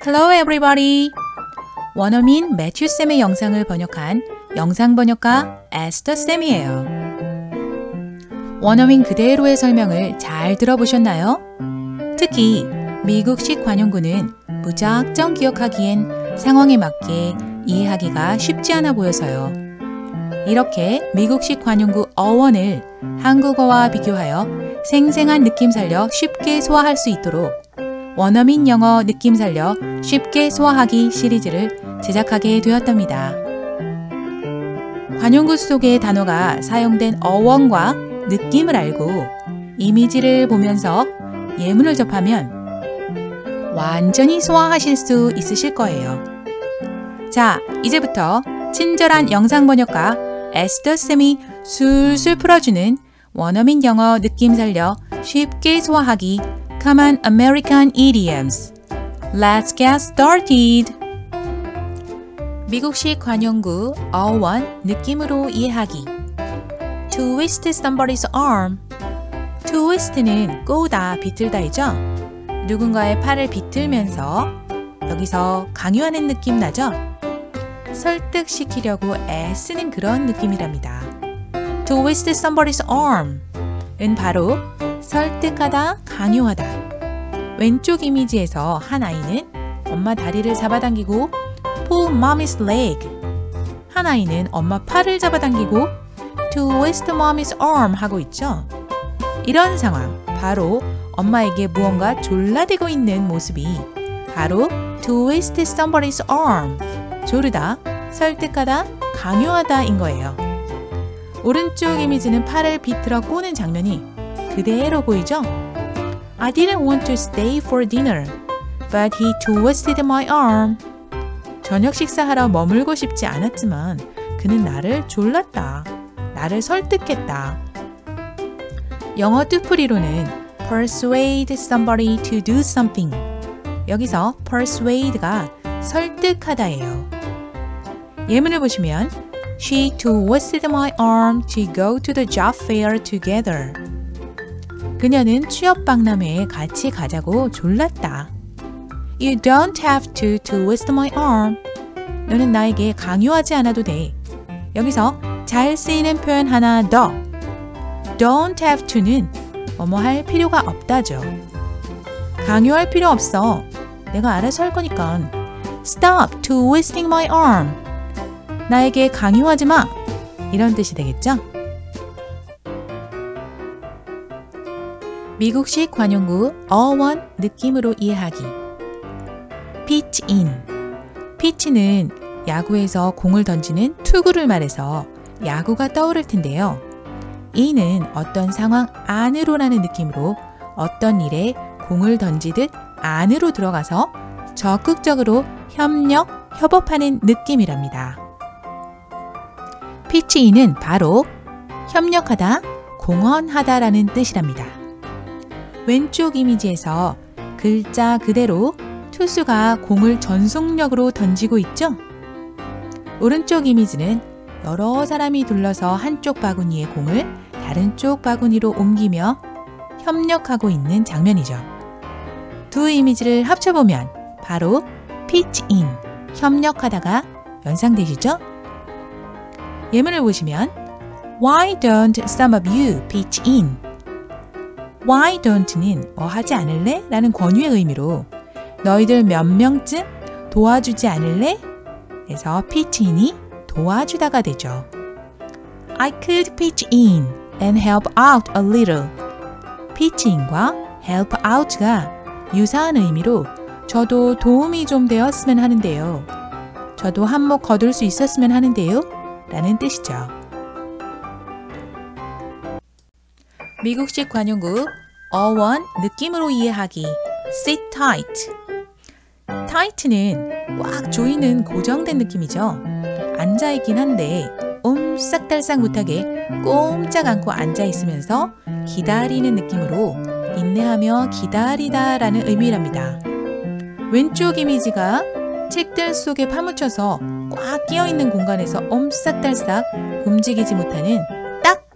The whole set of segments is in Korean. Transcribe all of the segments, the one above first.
Hello everybody! 원어민 매튜쌤의 영상을 번역한 영상 번역가 에스터쌤이에요. 원어민 그대로의 설명을 잘 들어보셨나요? 특히 미국식 관용구는 무작정 기억하기엔 상황에 맞게 이해하기가 쉽지 않아 보여서요. 이렇게 미국식 관용구 어원을 한국어와 비교하여 생생한 느낌 살려 쉽게 소화할 수 있도록 원어민 영어 느낌 살려 쉽게 소화하기 시리즈를 제작하게 되었답니다. 관용구 속의 단어가 사용된 어원과 느낌을 알고 이미지를 보면서 예문을 접하면 완전히 소화하실 수 있으실 거예요. 자, 이제부터 친절한 영상 번역가 에스더 쌤이 술술 풀어주는 원어민 영어 느낌 살려 쉽게 소화하기 Common American Idioms. Let's get started. 미국식 관용구 어원 느낌으로 이해하기 Twist somebody's arm Twist는 꼬다 비틀다이죠. 누군가의 팔을 비틀면서 여기서 강요하는 느낌 나죠? 설득시키려고 애쓰는 그런 느낌이랍니다. Twist somebody's arm 은 바로 설득하다, 강요하다. 왼쪽 이미지에서 한 아이는 엄마 다리를 잡아당기고 pull mommy's leg. 한 아이는 엄마 팔을 잡아당기고 twist mommy's arm 하고 있죠. 이런 상황, 바로 엄마에게 무언가 졸라대고 있는 모습이 바로 twist somebody's arm. 조르다, 설득하다, 강요하다인 거예요. 오른쪽 이미지는 팔을 비틀어 꼬는 장면이 그대로 보이죠? I didn't want to stay for dinner, but he twisted my arm. 저녁 식사하러 머물고 싶지 않았지만 그는 나를 졸랐다. 나를 설득했다. 영어 뜻풀이로는 persuade somebody to do something. 여기서 persuade가 설득하다예요. 예문을 보시면 She twisted my arm to go to the job fair together. 그녀는 취업 박람회에 같이 가자고 졸랐다. You don't have to twist my arm. 너는 나에게 강요하지 않아도 돼. 여기서 잘 쓰이는 표현 하나 더. Don't have to는 뭐뭐 할 필요가 없다죠. 강요할 필요 없어. 내가 알아서 할 거니까. Stop twisting my arm. 나에게 강요하지 마. 이런 뜻이 되겠죠? 미국식 관용구 어원 느낌으로 이해하기. pitch in. pitch는 야구에서 공을 던지는 투구를 말해서 야구가 떠오를 텐데요. in은 어떤 상황 안으로라는 느낌으로 어떤 일에 공을 던지듯 안으로 들어가서 적극적으로 협력, 협업하는 느낌이랍니다. in은 바로 협력하다, 공헌하다라는 뜻이랍니다. 왼쪽 이미지에서 글자 그대로 투수가 공을 전속력으로 던지고 있죠? 오른쪽 이미지는 여러 사람이 둘러서 한쪽 바구니의 공을 다른 쪽 바구니로 옮기며 협력하고 있는 장면이죠. 두 이미지를 합쳐보면 바로 pitch in, 협력하다가 연상되시죠? 예문을 보시면 Why don't some of you pitch in? Why don't는 뭐 하지 않을래? 라는 권유의 의미로 너희들 몇 명쯤 도와주지 않을래? 에서 pitch in이 도와주다가 되죠. I could pitch in and help out a little. pitch in과 help out가 유사한 의미로 저도 도움이 좀 되었으면 하는데요. 저도 한몫 거둘 수 있었으면 하는데요. 라는 뜻이죠. 미국식 관용구 어원 느낌으로 이해하기 sit tight tight는 꽉 조이는 고정된 느낌이죠. 앉아있긴 한데 옴싹달싹 못하게 꼼짝 않고 앉아있으면서 기다리는 느낌으로 인내하며 기다리다 라는 의미랍니다. 왼쪽 이미지가 책들 속에 파묻혀서 꽉 끼어있는 공간에서 옴싹달싹 움직이지 못하는 딱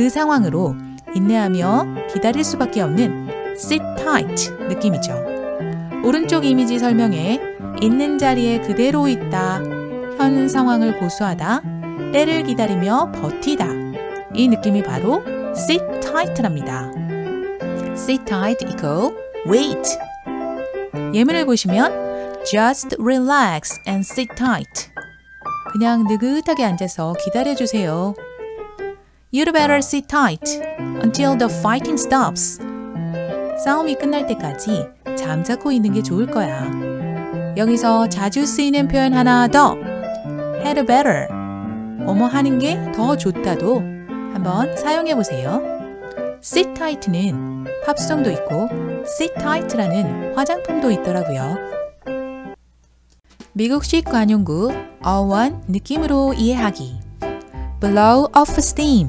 그 상황으로 인내하며 기다릴 수밖에 없는 sit tight 느낌이죠. 오른쪽 이미지 설명에 있는 자리에 그대로 있다. 현 상황을 고수하다. 때를 기다리며 버티다. 이 느낌이 바로 sit tight랍니다. sit tight equal wait. 예문을 보시면 just relax and sit tight. 그냥 느긋하게 앉아서 기다려주세요. You'd better sit tight until the fighting stops. 싸움이 끝날 때까지 잠자코 있는 게 좋을 거야. 여기서 자주 쓰이는 표현 하나 더. had better. 뭐뭐 하는 게 더 좋다도 한번 사용해 보세요. sit tight는 팝송도 있고 sit tight라는 화장품도 있더라고요. 미국식 관용구 어원 느낌으로 이해하기 blow off steam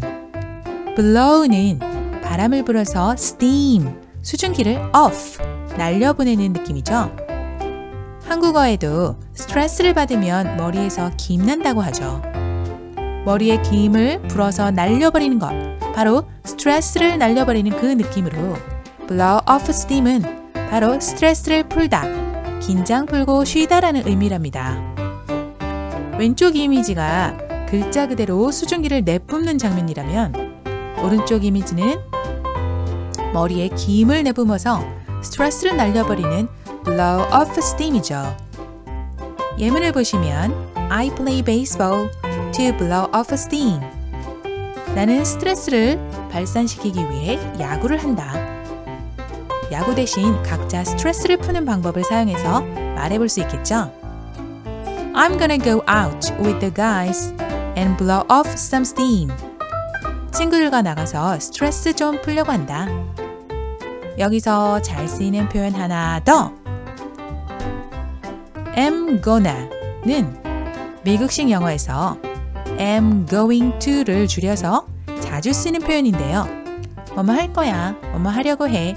blow는 바람을 불어서 steam 수증기를 off 날려보내는 느낌이죠. 한국어에도 스트레스를 받으면 머리에서 김 난다고 하죠. 머리에 김을 불어서 날려버리는 것 바로 스트레스를 날려버리는 그 느낌으로 blow off steam은 바로 스트레스를 풀다 긴장 풀고 쉬다라는 의미랍니다. 왼쪽 이미지가 글자 그대로 수증기를 내뿜는 장면이라면 오른쪽 이미지는 머리에 김을 내뿜어서 스트레스를 날려버리는 blow off steam이죠. 예문을 보시면 I play baseball to blow off steam. 나는 스트레스를 발산시키기 위해 야구를 한다. 야구 대신 각자 스트레스를 푸는 방법을 사용해서 말해볼 수 있겠죠? I'm gonna go out with the guys and blow off some steam. 친구들과 나가서 스트레스 좀 풀려고 한다. 여기서 잘 쓰이는 표현 하나 더. am gonna는 미국식 영어에서 am going to를 줄여서 자주 쓰는 표현인데요. 뭐뭐 할 거야, 뭐뭐 하려고 해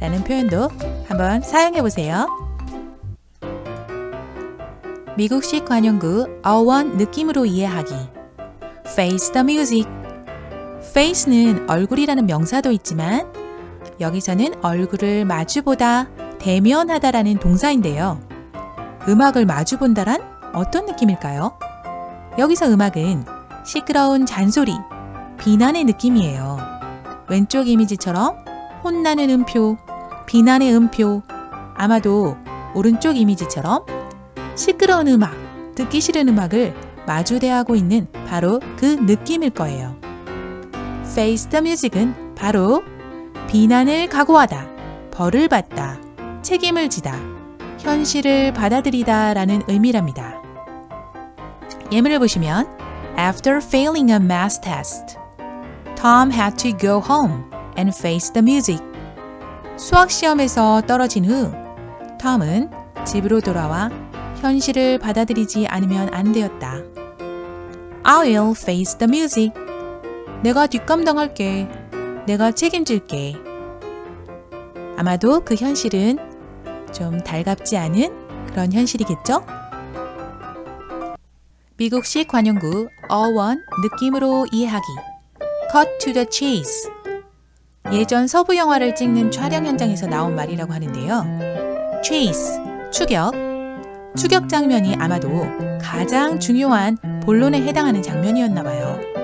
라는 표현도 한번 사용해 보세요. 미국식 관용구 어원 느낌으로 이해하기 Face the music Face는 얼굴이라는 명사도 있지만 여기서는 얼굴을 마주보다 대면하다라는 동사인데요. 음악을 마주본다란 어떤 느낌일까요? 여기서 음악은 시끄러운 잔소리, 비난의 느낌이에요. 왼쪽 이미지처럼 혼나는 음표, 비난의 음표, 아마도 오른쪽 이미지처럼 시끄러운 음악, 듣기 싫은 음악을 마주대하고 있는 바로 그 느낌일 거예요. Face the Music은 바로 비난을 각오하다, 벌을 받다, 책임을 지다, 현실을 받아들이다 라는 의미랍니다. 예문을 보시면 After failing a math test, Tom had to go home and face the music. 수학 시험에서 떨어진 후 톰은 집으로 돌아와 현실을 받아들이지 않으면 안 되었다. I'll face the music. 내가 뒷감당할게. 내가 책임질게. 아마도 그 현실은 좀 달갑지 않은 그런 현실이겠죠? 미국식 관용구 어원 느낌으로 이해하기 Cut to the chase 예전 서부 영화를 찍는 촬영 현장에서 나온 말이라고 하는데요. chase, 추격 추격 장면이 아마도 가장 중요한 본론에 해당하는 장면이었나 봐요.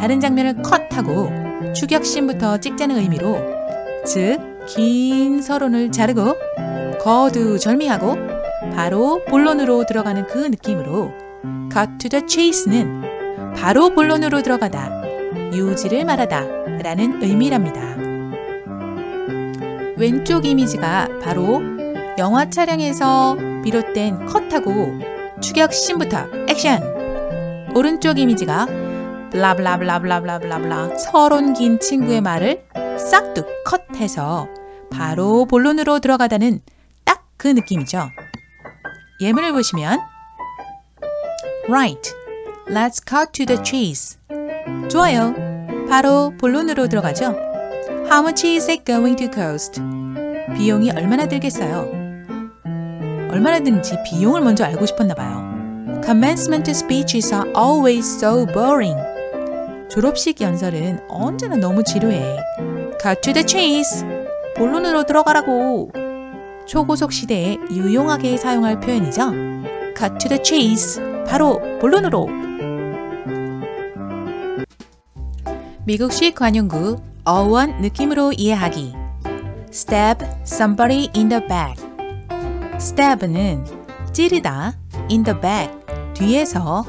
다른 장면을 컷하고 추격신부터 찍자는 의미로 즉, 긴 서론을 자르고 거두절미하고 바로 본론으로 들어가는 그 느낌으로 cut to the chase는 바로 본론으로 들어가다, 유지를 말하다 라는 의미랍니다. 왼쪽 이미지가 바로 영화 촬영에서 비롯된 컷하고 추격 씬부터 액션 오른쪽 이미지가 블라블라블라블라블라블라 서론 긴 친구의 말을 싹둑 컷해서 바로 본론으로 들어가다는 딱 그 느낌이죠. 예문을 보시면 Right. Let's cut to the chase. 좋아요. 바로 본론으로 들어가죠. How much is it going to cost? 비용이 얼마나 들겠어요? 얼마나 드는지 비용을 먼저 알고 싶었나 봐요. Commencement speeches are always so boring. 졸업식 연설은 언제나 너무 지루해. Cut to the chase. 본론으로 들어가라고. 초고속 시대에 유용하게 사용할 표현이죠. Cut to the chase. 바로 본론으로. 미국식 관용구 어원 느낌으로 이해하기. Stab somebody in the back. Stab는 찌르다, in the back, 뒤에서.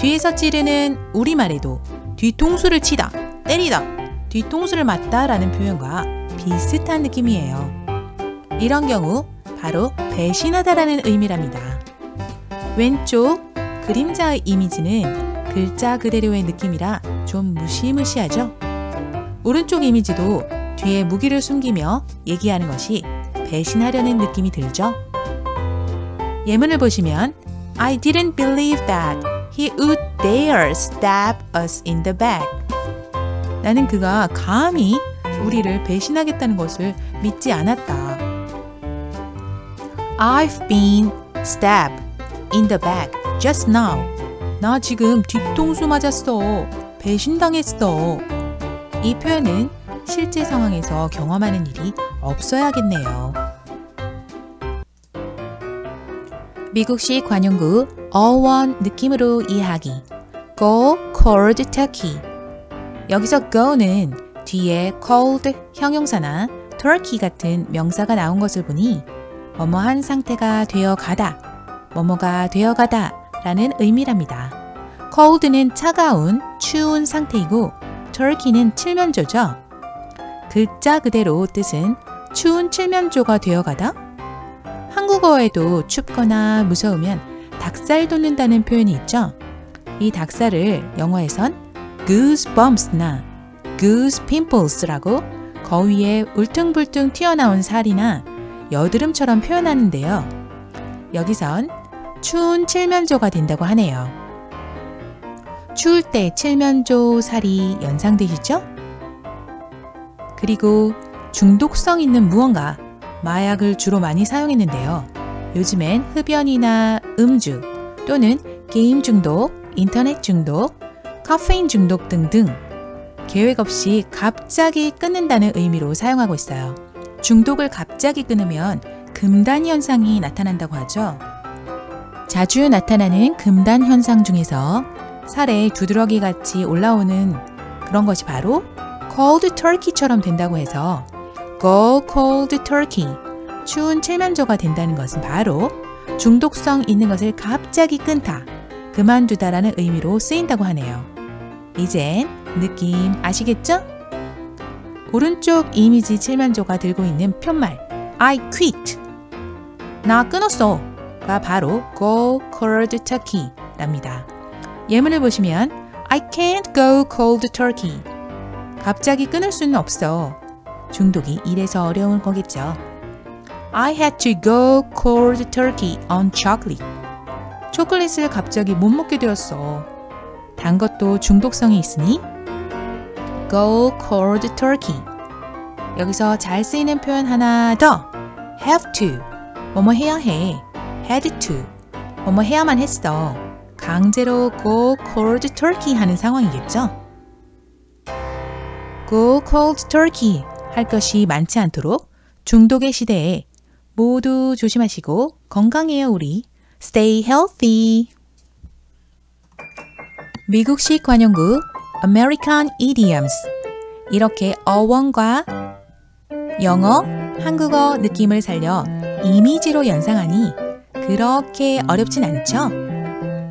뒤에서 찌르는 우리말에도 뒤통수를 치다, 때리다, 뒤통수를 맞다 라는 표현과 비슷한 느낌이에요. 이런 경우 바로 배신하다 라는 의미랍니다. 왼쪽 그림자의 이미지는 글자 그대로의 느낌이라 좀 무시무시하죠? 오른쪽 이미지도 뒤에 무기를 숨기며 얘기하는 것이 배신하려는 느낌이 들죠? 예문을 보시면 I didn't believe that he would dare stab us in the back. 나는 그가 감히 우리를 배신하겠다는 것을 믿지 않았다. I've been stabbed in the back just now. 나 지금 뒤통수 맞았어. 배신당했어. 이 표현은 실제 상황에서 경험하는 일이 없어야겠네요. 미국식 관용구 어원 느낌으로 이해하기 Go cold turkey 여기서 go는 뒤에 cold 형용사나 turkey 같은 명사가 나온 것을 보니 뭐뭐한 상태가 되어 가다, 뭐뭐가 되어 가다 라는 의미랍니다. cold는 차가운, 추운 상태이고 turkey는 칠면조죠. 글자 그대로 뜻은 추운 칠면조가 되어 가다, 한국어에도 춥거나 무서우면 닭살 돋는다는 표현이 있죠. 이 닭살을 영어에선 goosebumps나 goose pimples라고 거위에 울퉁불퉁 튀어나온 살이나 여드름처럼 표현하는데요. 여기선 추운 칠면조가 된다고 하네요. 추울 때 칠면조 살이 연상되시죠? 그리고 중독성 있는 무언가 마약을 주로 많이 사용했는데요. 요즘엔 흡연이나 음주 또는 게임 중독, 인터넷 중독, 카페인 중독 등등 계획 없이 갑자기 끊는다는 의미로 사용하고 있어요. 중독을 갑자기 끊으면 금단 현상이 나타난다고 하죠. 자주 나타나는 금단 현상 중에서 살에 두드러기 같이 올라오는 그런 것이 바로 cold turkey처럼 된다고 해서 go cold turkey 추운 칠면조가 된다는 것은 바로 중독성 있는 것을 갑자기 끊다, 그만두다라는 의미로 쓰인다고 하네요. 이젠 느낌 아시겠죠? 오른쪽 이미지 칠면조가 들고 있는 편말 I quit 나 끊었어 가 바로 go cold turkey 랍니다. 예문을 보시면 I can't go cold turkey 갑자기 끊을 수는 없어 중독이 이래서 어려운 거겠죠. I had to go cold turkey on chocolate. 초콜릿을 갑자기 못 먹게 되었어. 단 것도 중독성이 있으니 go cold turkey. 여기서 잘 쓰이는 표현 하나 더. have to. 뭐뭐 해야 해. had to. 뭐뭐 해야만 했어. 강제로 go cold turkey 하는 상황이겠죠? go cold turkey 할 것이 많지 않도록 중독의 시대에 모두 조심하시고 건강해요 우리. Stay healthy. 미국식 관용구 American Idioms 이렇게 어원과 영어, 한국어 느낌을 살려 이미지로 연상하니 그렇게 어렵진 않죠?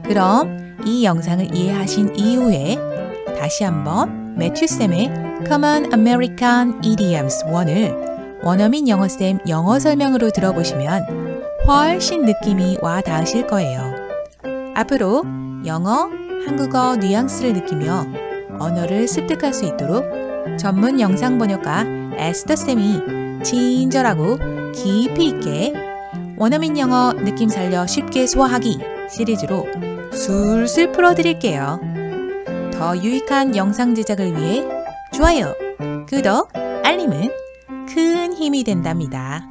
그럼 이 영상을 이해하신 이후에 다시 한번 매튜쌤의 Common American Idioms 1을 원어민 영어쌤 영어 설명으로 들어보시면 훨씬 느낌이 와 닿으실 거예요. 앞으로 영어, 한국어 뉘앙스를 느끼며 언어를 습득할 수 있도록 전문 영상 번역가 에스더쌤이 친절하고 깊이 있게 원어민 영어 느낌 살려 쉽게 소화하기 시리즈로 술술 풀어드릴게요. 더 유익한 영상 제작을 위해 좋아요, 구독, 알림은 큰 힘이 된답니다.